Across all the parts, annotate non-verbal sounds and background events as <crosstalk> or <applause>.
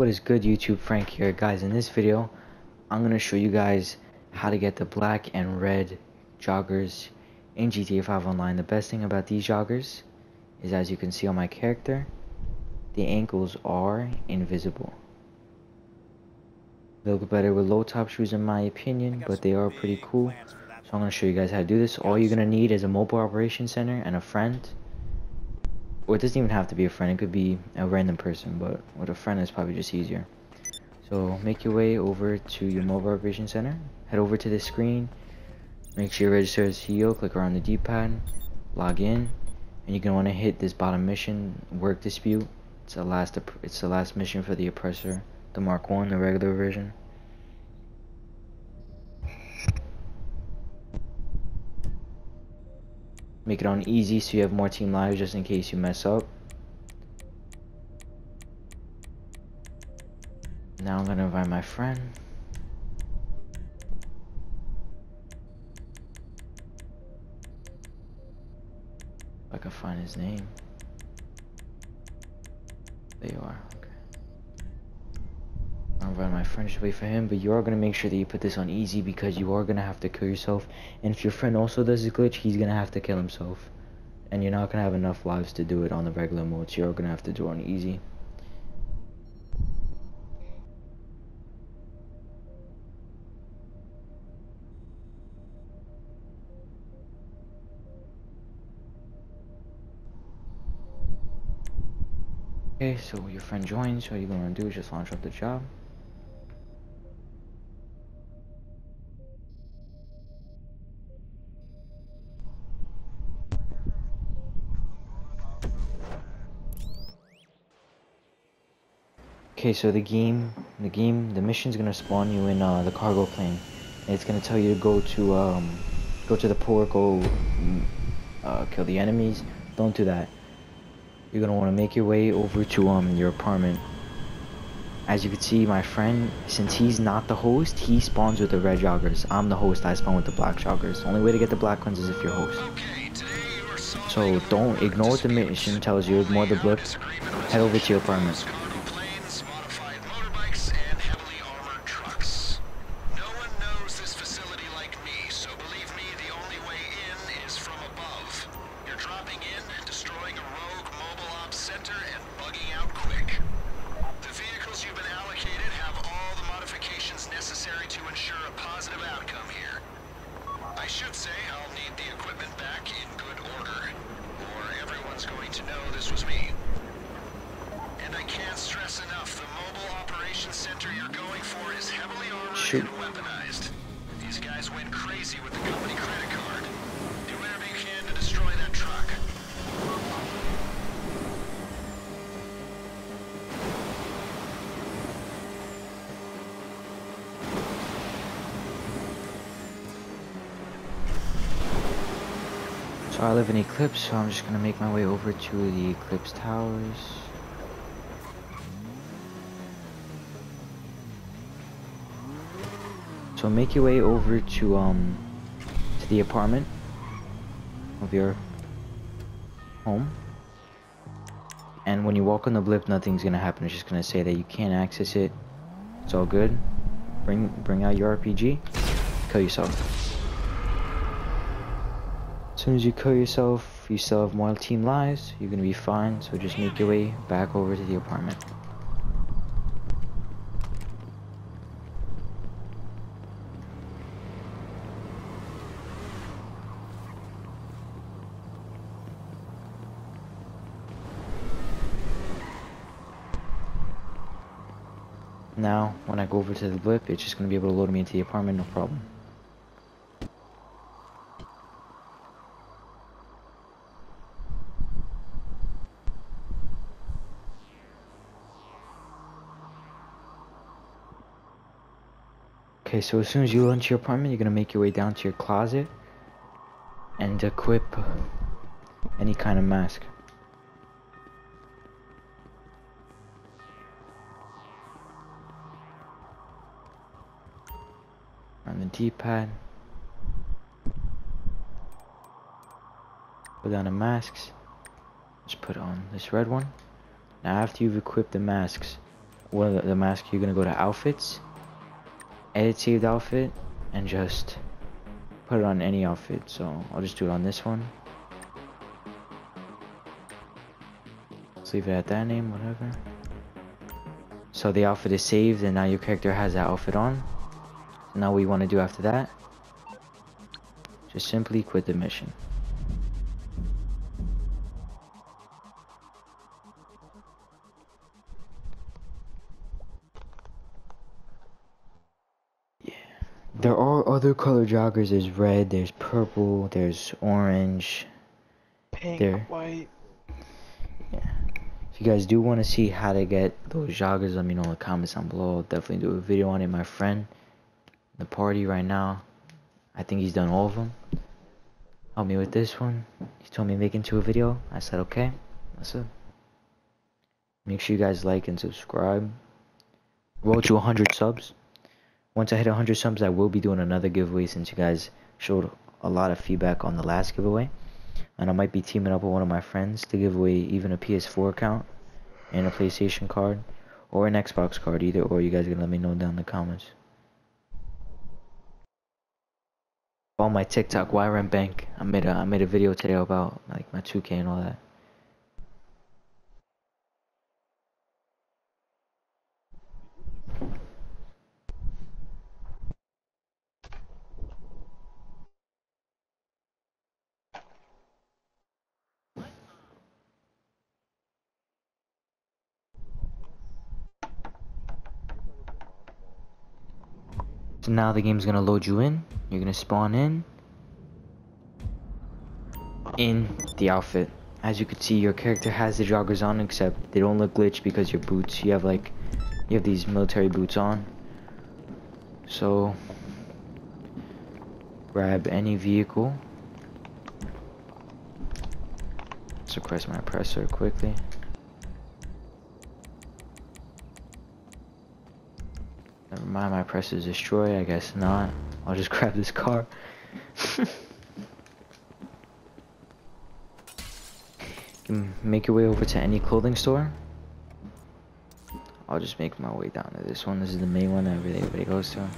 What is good YouTube? Frank here. Guys in this video I'm gonna show you guys how to get the black and red joggers in GTA 5 online. The best thing about these joggers is as you can see on my character the ankles are invisible. They look better with low top shoes in my opinion but they are pretty cool. So I'm gonna show you guys how to do this. All you're gonna need is a mobile operation center and a friend or it doesn't even have to be a friend, it could be a random person, but with a friend is probably just easier. So make your way over to your mobile operation center, head over to the screen, make sure you register as CEO, click around the D-pad, log in, and you're gonna want to hit this bottom mission, work dispute. It's the last, it's the last mission for the oppressor, the Mark 1, the regular version. Make it on easy so you have more team lives just in case you mess up. Now I'm gonna invite my friend. If I can find his name. There you are. Running my friend just wait for him, but you are gonna make sure that you put this on easy because you are gonna have to kill yourself. And if your friend also does a glitch, he's gonna have to kill himself. And you're not gonna have enough lives to do it on the regular mode, so you're gonna have to do it on easy. Okay, so your friend joins, so you're gonna do is just launch up the job. Okay, so the game, the game, the mission's gonna spawn you in uh, the cargo plane. And it's gonna tell you to go to, um, go to the port, go mm, uh, kill the enemies. Don't do that. You're gonna wanna make your way over to um your apartment. As you can see, my friend, since he's not the host, he spawns with the red joggers. I'm the host, I spawn with the black joggers. Only way to get the black ones is if you're host. So don't ignore what the mission tells you, ignore the blip, head over to your apartment. Should say I'll need the equipment back in good order, or everyone's going to know this was me. And I can't stress enough, the mobile operations center you're going for is heavily armored Shoot. and weaponized. These guys went crazy with the company credit card. Do whatever you can to destroy that truck. So I live in Eclipse, so I'm just gonna make my way over to the Eclipse Towers. So make your way over to um to the apartment of your home. And when you walk on the blip, nothing's gonna happen. It's just gonna say that you can't access it. It's all good. Bring bring out your RPG. Kill yourself. As soon as you kill yourself, you still have more team lives, you're gonna be fine, so just make your way back over to the apartment. Now, when I go over to the blip, it's just gonna be able to load me into the apartment, no problem. Okay, so as soon as you enter your apartment, you're gonna make your way down to your closet and equip any kind of mask. On the D-pad. Put down the masks. Just put on this red one. Now after you've equipped the masks, the, the mask, you're gonna go to outfits, edit saved outfit, and just put it on any outfit. So I'll just do it on this one. Let's leave it at that name, whatever. So the outfit is saved and now your character has that outfit on. now you want to do after that, just simply quit the mission. There are other color joggers. There's red, there's purple, there's orange. Pink, There. white. Yeah. If you guys do want to see how to get those joggers, let me know in the comments down below. I'll definitely do a video on it. My friend, the party right now, I think he's done all of them. Help me with this one. He told me to make into a video. I said okay. That's it. Make sure you guys like and subscribe. Roll to 100 subs. Once I hit 100 subs, I will be doing another giveaway since you guys showed a lot of feedback on the last giveaway and I might be teaming up with one of my friends to give away even a PS4 account and a PlayStation card or an Xbox card either or you guys can let me know down in the comments. On my TikTok YRN Bank, I made a I made a video today about like my 2K and all that. So now the game's gonna load you in. You're gonna spawn in in the outfit. As you can see, your character has the joggers on, except they don't look glitched because your boots. You have like you have these military boots on. So grab any vehicle. Suppress my oppressor quickly. Never mind, my press is destroyed. I guess not. I'll just <laughs> grab this car. <laughs> make your way over to any clothing store. I'll just make my way down to this one. This is the main one that really everybody goes to.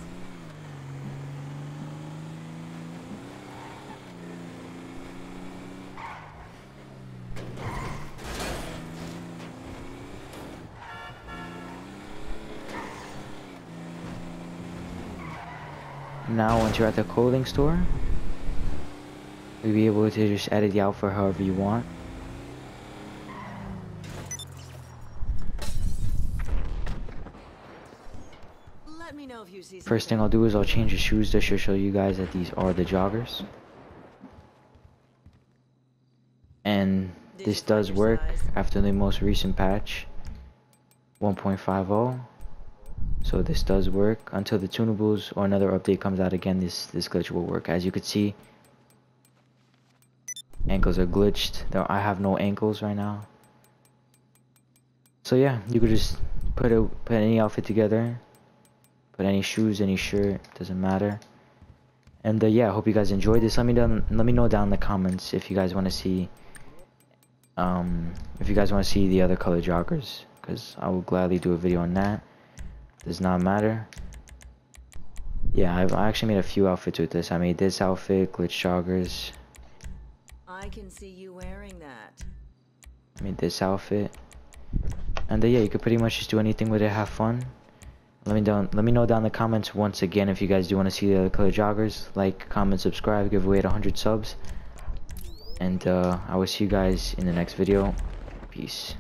Now, once you're at the clothing store, you'll be able to just edit the outfit however you want. Let me know if you see First thing I'll do is I'll change the shoes just to show you guys that these are the joggers. And this does work after the most recent patch 1.50 so this does work until the tunables or another update comes out again. This this glitch will work. As you can see ankles are glitched. There I have no ankles right now. So yeah you could just put a put any outfit together. Put any shoes any shirt doesn't matter. And uh, yeah I hope you guys enjoyed this. Let me down let me know down in the comments if you guys want to see um if you guys want to see the other color joggers because I will gladly do a video on that does not matter. Yeah I've I actually made a few outfits with this. I made this outfit glitch joggers. I can see you wearing that. I made this outfit. And uh, yeah you could pretty much just do anything with it have fun. Let me down let me know down in the comments once again if you guys do want to see the other color joggers. Like comment subscribe give away at 100 subs. And uh, I will see you guys in the next video. Peace